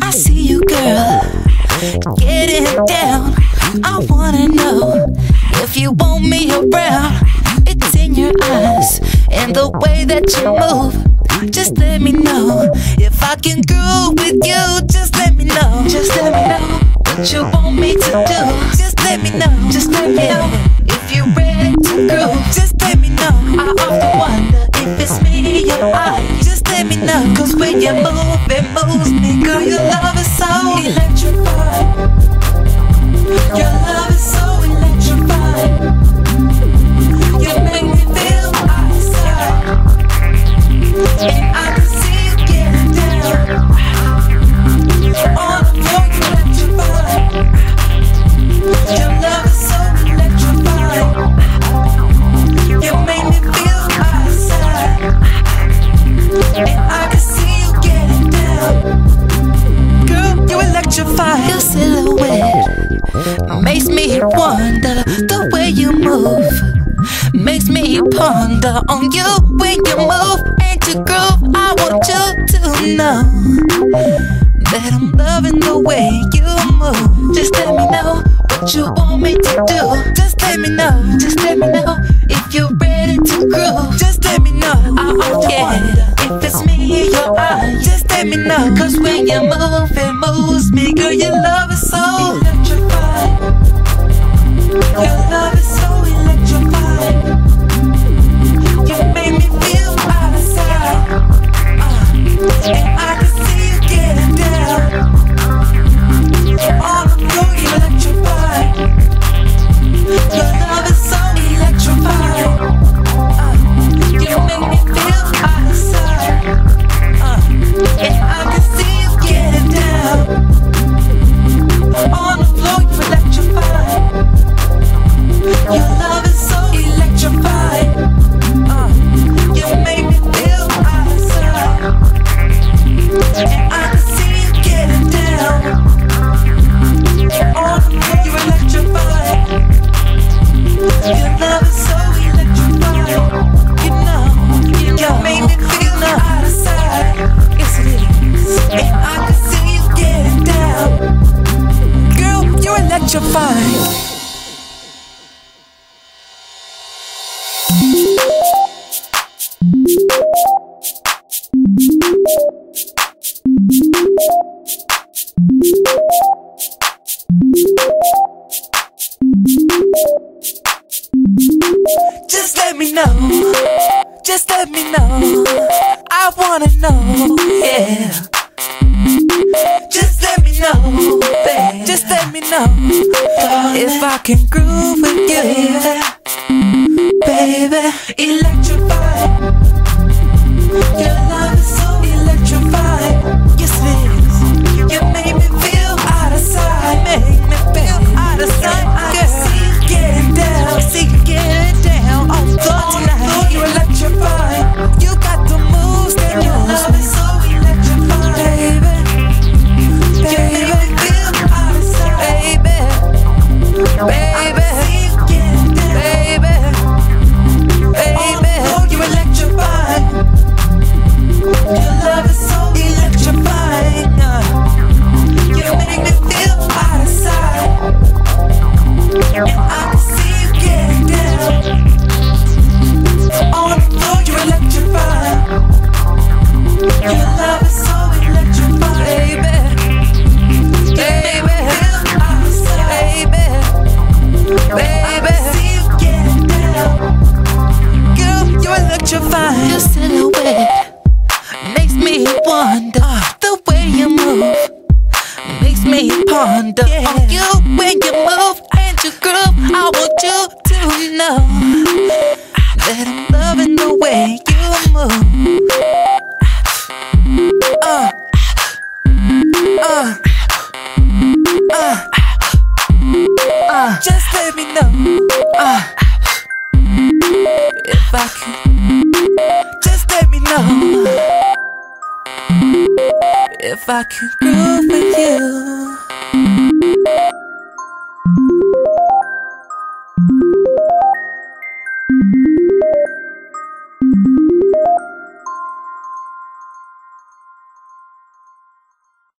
I see you, girl, getting it down. I wanna know if you want me around. It's in your eyes and the way that you move. Just let me know if I can groove with you. Just let me know. Just let me know what you want me to do. Just let me know. Just let me know if you're ready to groove. Just let me know. I often wonder if it's me or I. Just let me know. Cause when you move, it moves me. Girl, your love is so electrifying. Your makes me wonder the way you move. Makes me ponder on you when you move and you groove. I want you to know that I'm loving the way you move. Just let me know what you want me to do. Just let me know. Just let me know if you're ready to groove. Just let me know. I often wonder if it's me or your eye. Just let me know. Cause when you move, it moves me. Girl, your love is so electrifying. You're electrifying. Just let me know. Just let me know. I wanna know. Yeah. Just let me know, know if I can groove with you, baby. Electrify. The way you move. Uh, uh, uh, uh. Just let me know. Uh, if I can, just let me know. If I can groove with you.